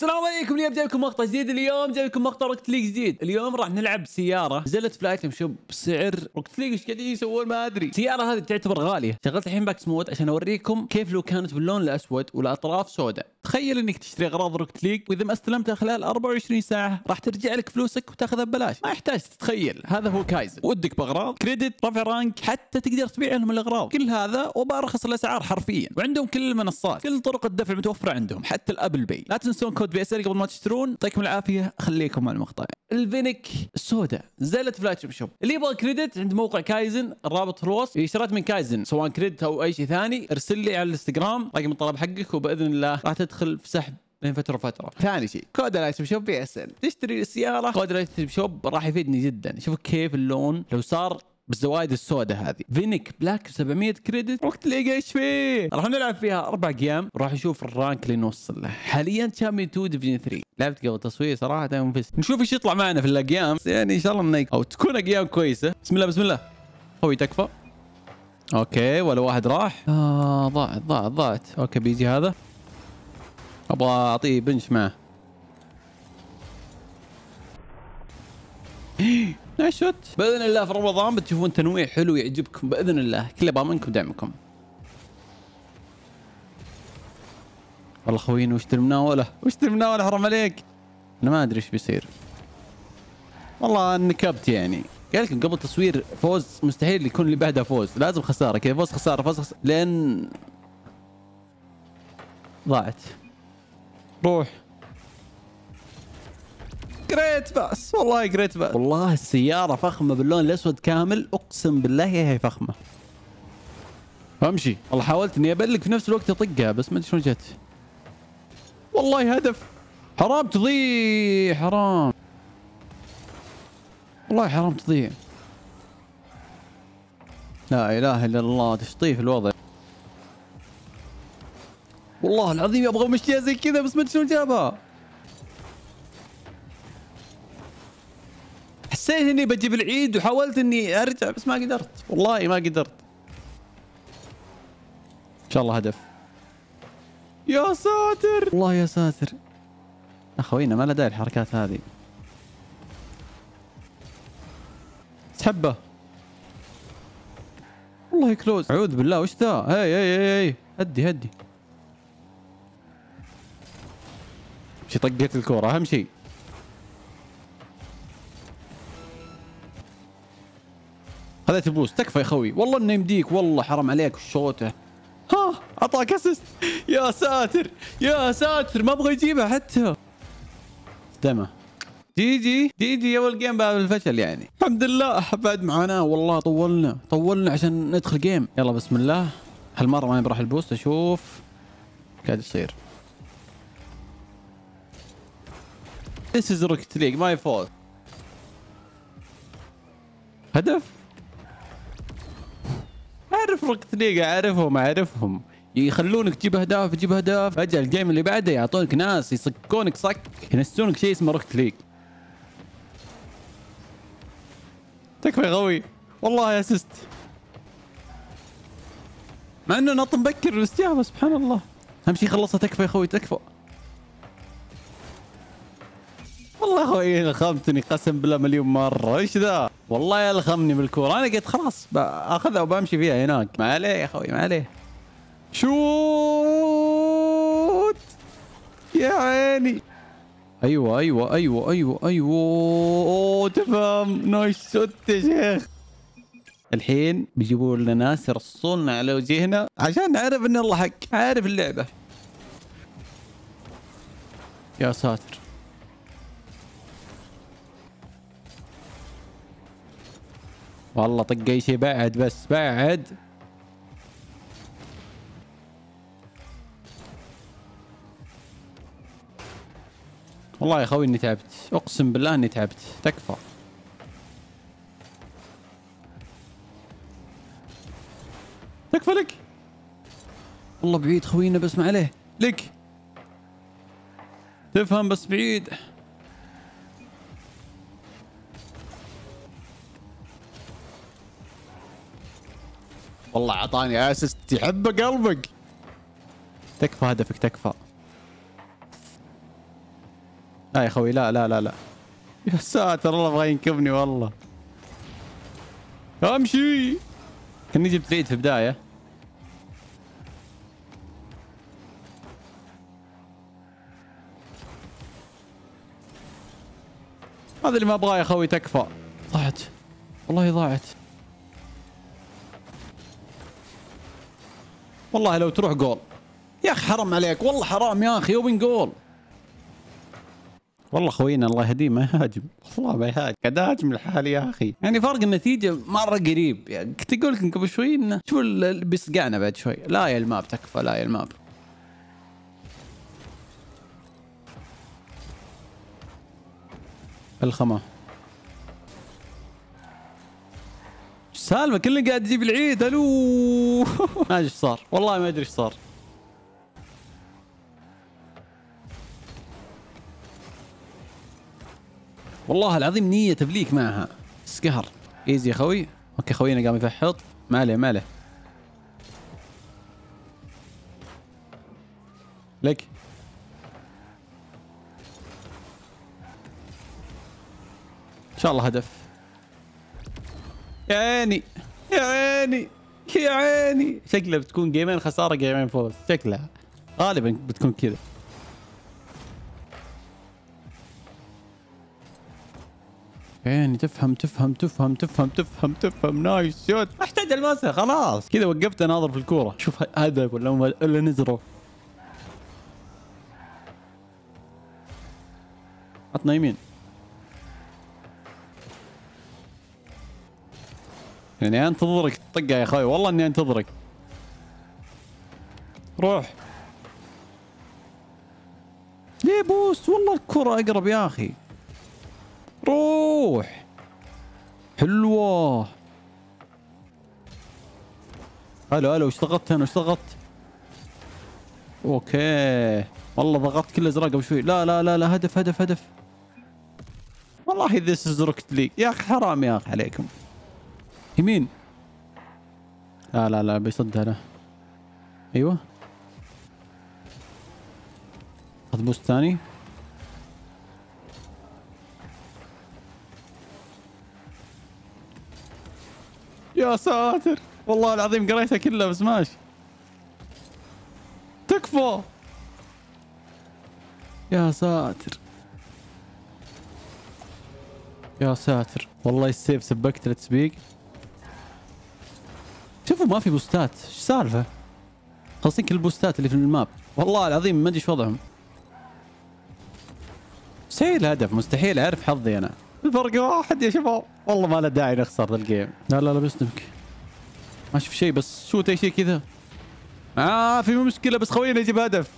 السلام عليكم اليوم جاي لكم مقطع جديد. اليوم جاي لكم مقطع Rocket League جديد. اليوم راح نلعب سيارة. نزلت في ال Item Shop بسعر. Rocket League إيش قاعدين يسوون؟ ما أدري. السيارة هذه تعتبر غالية. شغلت الحين BakkesMod عشان أوريكم كيف لو كانت باللون الأسود والأطراف سوداء. تخيل إنك تشتري أغراض Rocket League وإذا ما استلمتها خلال 24 ساعة راح ترجع لك فلوسك وتاخذها ببلاش. ما يحتاج تتخيل. هذا هو كايزن. ودك بأغراض credit رفع rank ك حتى تقدر تبيع لهم الأغراض. كل هذا وبارخص الأسعار حرفيا. وعندهم كل المنصات. كل طرق الدفع متوفرة عندهم. حتى ال Apple Pay. لا تنسون كود BS قبل ما تشترون. يعطيكم العافية. خليكم مع المقطع. ال Fennec السوداء نزلت في ال Item Shop اللي يبغى credit عند موقع كايزن الرابط في الوصف اشتريت من كايزن سواء credit أو أي شيء ثاني ارسل لي على الانستغرام. رقم الطلب حقك وبإذن الله راح تدخل في سحب بين فترة وفترة. ثاني شيء كود ال Item Shop BS ان تشتري السيارة. كود ال Item Shop راح يفيدني جدا. شوف كيف اللون لو صار بالزوايد السوداء هذه. Fennec black 700 credit وقت تلاقي إيش فيه راح نلعب فيها أربع أيام. راح نشوف ال rank اللي نوصل له. حاليا Champion 2 Division 3 لعبت قبل تصوير صراحة منفس نشوف إيش يطلع معنا في الاقيام يعني إن شاء الله انك أو تكون اقيام كويسة. بسم الله بسم الله. خوي تكفى okay ولا واحد راح. آه ضاعت ضاعت ضاعت. okay بيجي هذا. أبغى أعطيه pinch معه. nice بإذن الله في رمضان بتشوفون تنويع حلو يعجبكم. بإذن الله. كل أبغى منكم دعمكم. والله خوينا وش المناوله وش المناوله حرام عليك. أنا ما أدري إيش بيصير. والله نكبت يعني. قال لكم قبل تصوير فوز مستحيل يكون اللي بعدها فوز. لازم خسارة كذا. فوز خسارة فوز خسارة. لين ضاعت. روح. جريت بس والله جريت بس والله السيارة فخمة باللون الأسود كامل. أقسم بالله هي فخمة. أمشي. والله حاولت إني ابلق في نفس الوقت أطقها بس ما أدري شلون جت. والله هدف. حرام تضيع حرام. والله حرام تضيع. لا إله إلا الله تشطيف الوضع. والله العظيم أبغى امشيها زي كذا بس ما أدري شلون جابها. حسيت إني بجيب العيد وحاولت إني أرجع بس ما قدرت. والله ما قدرت. إن شاء الله هدف. يا ساتر! والله يا ساتر. أخوينا ما له داعي الحركات هذه. سحبه والله كلوز. أعوذ بالله وش ذا؟ هي هي هي هدي هدي. شي طقيت الكورة أهم شيء خذيت ال boost تكفى يا خوي. والله إنه يمديك. والله حرام عليك الشوطه ها أعطاك assist يا ساتر. يا ساتر. ما أبغى يجيبها حتى. دمه. GG GG. أول game بعد الفشل يعني. الحمد لله. بعد معانا. والله طولنا. طولنا عشان ندخل game يلا بسم الله. هالمرة ما بروح ال boost. أشوف. قاعد يصير. This is Rocket League. My fault. هدف؟ أعرف Rocket League أعرفهم أعرفهم. يخلونك تجيب أهداف تجيب أهداف. فجاه ال game اللي بعده يعطونك ناس يصكونك صك ينسونك شيء اسمه Rocket League تكفى يا خوي. والله يا assist. مع إنه نط مبكر الاستجابه سبحان الله. أهم شيء خلصها تكفى يا أخوي تكفى. والله أخوي لخمتني قسم بالله مليون مرة. إيش ذا؟ والله يلخمني بالكورة. أنا قلت خلاص باخذها وبمشي فيها هناك. ما عليه يا أخوي ما عليه. shot! يا عيني! أيوه أيوه أيوه أيوه أيوه. أوه تفهم. nice shot يا شيخ. الحين بيجيبوا لنا ناس يرصوننا على وجهنا عشان نعرف إن الله حق عارف اللعبة. يا ساتر. والله طق أي شيء بعد بس بعد. والله يا أخوي إني تعبت. أقسم بالله إني تعبت. تكفى. تكفى لك. والله بعيد خوينا بس ما عليه. لك. تفهم بس بعيد. والله أعطاني اسست يحب قلبك. تكفى هدفك تكفى. لا يا خوي لا لا لا لا. يا ساتر الله بغى ينكبني والله. أمشي. كني جبت العيد في بداية. هذا اللي ما أبغاه يا خوي تكفى. ضاعت. والله ضاعت. والله لو تروح جول. يا أخي حرام عليك. والله حرام يا أخي اوبن جول؟ والله خوينا الله يهديه ما يهاجم. والله ما يهاجم. قاعد أهاجم لحالي يا أخي. يعني فرق النتيجة مرة قريب. يعني كنت أقول لكم قبل شوي إنه شوف اللي بيصقعنا بعد شوي. لا يا الماب تكفى لا يا الماب. الخمه سالفة كلنا قاعد يجيب العيد ألو. ما أدري إيش صار. والله ما أدري إيش صار. والله العظيم نية تبليك معها. بس قهر easy يا خوي. okay خوينا قام يفحط. ما عليه ما عليه لك. إن شاء الله هدف. يا عيني يا عيني يا عيني. شكلها بتكون جيمين خسارة جيمين فوز. شكلها. غالبا بتكون كذا. يعني تفهم تفهم تفهم تفهم تفهم تفهم. نايس شوت. احتاج المسها خلاص. كذا وقفت أناظر في الكورة. شوف هذا ولا ولا نزره عطنا يمين. يعني أنتظرك. طقة يا أخوي. والله إني أنتظرك. روح. ليه boost والله الكرة أقرب يا أخي. روح. حلوة. ألو ألو إيش ضغطت أنا إيش ضغطت okay. والله ضغطت كل زر قبل شوي. لا لا لا لا هدف هدف هدف. والله this is Rocket League يا أخي حرام يا أخي عليكم. يمين. لا لا لا بيصد هذا أيوه. خذ boost ثاني. يا ساتر. والله العظيم قريتها كلها بس ماشي تكفى. يا ساتر. يا ساتر. والله ال save سبكت التسبيق شوفوا ما في بوستات. إيش السالفه خلصين كل البوستات اللي في ال map. والله العظيم ما أدري إيش وضعهم. مستحيل هدف مستحيل أعرف حظي أنا. الفرق واحد يا شباب. والله ما له داعي نخسر ذا ال game. لا لا لا بيصدمك ما أشوف شيء بس shoot اي شيء كذا؟ آه في مشكلة بس خوينا يجيب هدف.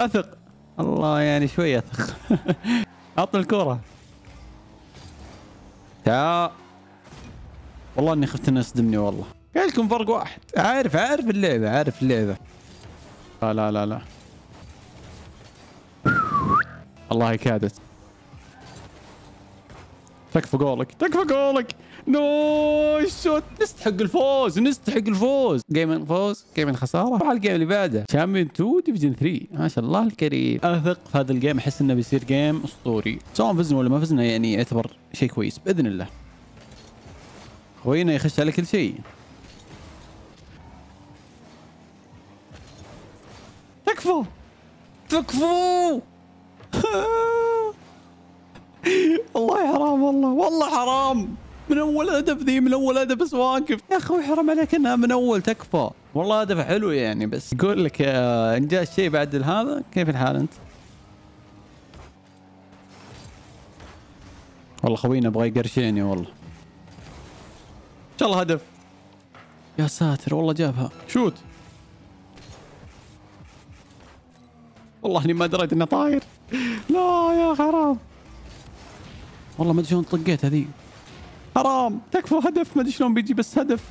أثق. الله يعني شوي أثق. اعطني الكوره يا والله إني خفت إنه يصدمني والله. قايل لكم فرق واحد. عارف عارف اللعبة عارف اللعبة. لا لا لا لا. الله كادت تكفى جولك تكفى جولك nice shot. نستحق الفوز نستحق الفوز. game فوز game خسارة. راح ال game اللي بعده. Champion 2 Division 3 ما شاء الله الكريم. أثق في هذا ال game. أحس إنه بيصير game أسطوري. سواء فزنا ولا ما فزنا يعني يعتبر شيء كويس. بإذن الله. خوينا يخش على كل شيء. تكفى تكفى والله حرام والله. والله حرام. من أول هدف ذي من أول هدف بس واقف يا أخوي حرام عليك إنها من أول تكفى. والله هدف حلو يعني بس يقول لك إن جاء الشيء بعد هذا كيف الحال أنت؟ والله خوينا أبغى يقرشيني والله. إن شاء الله هدف. يا ساتر والله جابها. shot. والله إني ما دريت إنه طاير. لا يا حرام. والله ما أدري شلون طقيت هذي. حرام. تكفى هدف. ما أدري شلون بيجي بس هدف.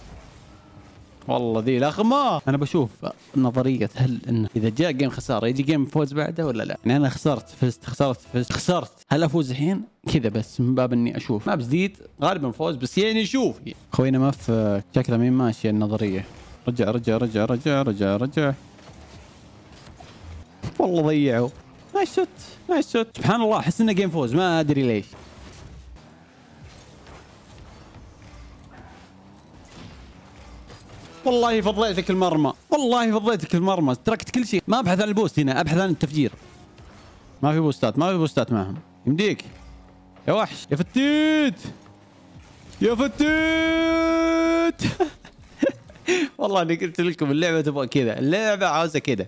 والله ذي لا ما أنا بشوف نظرية هل انه إذا جاء game خسارة يجي game فوز بعده ولا لا؟ يعني أنا خسرت فزت خسرت فزت خسرت. هل أفوز الحين؟ كذا بس من باب إني أشوف. ما بزيد. غالبا فوز بس يعني شوف خوينا ما في شكله مين ماشيه النظرية. رجع رجع رجع رجع رجع رجع. والله ضيعوا. nice shot nice shot سبحان الله أحس إنه game فوز ما أدري ليش. والله فضيتك المرمى والله فضيتك المرمى. تركت كل شيء. ما أبحث عن ال boost هنا أبحث عن التفجير. ما في بوستات ما في بوستات معهم. يمديك. يا وحش. يا فتيت. يا فتيت. والله أني قلت لكم اللعبة تبغى كذا اللعبة عاوزة كذا.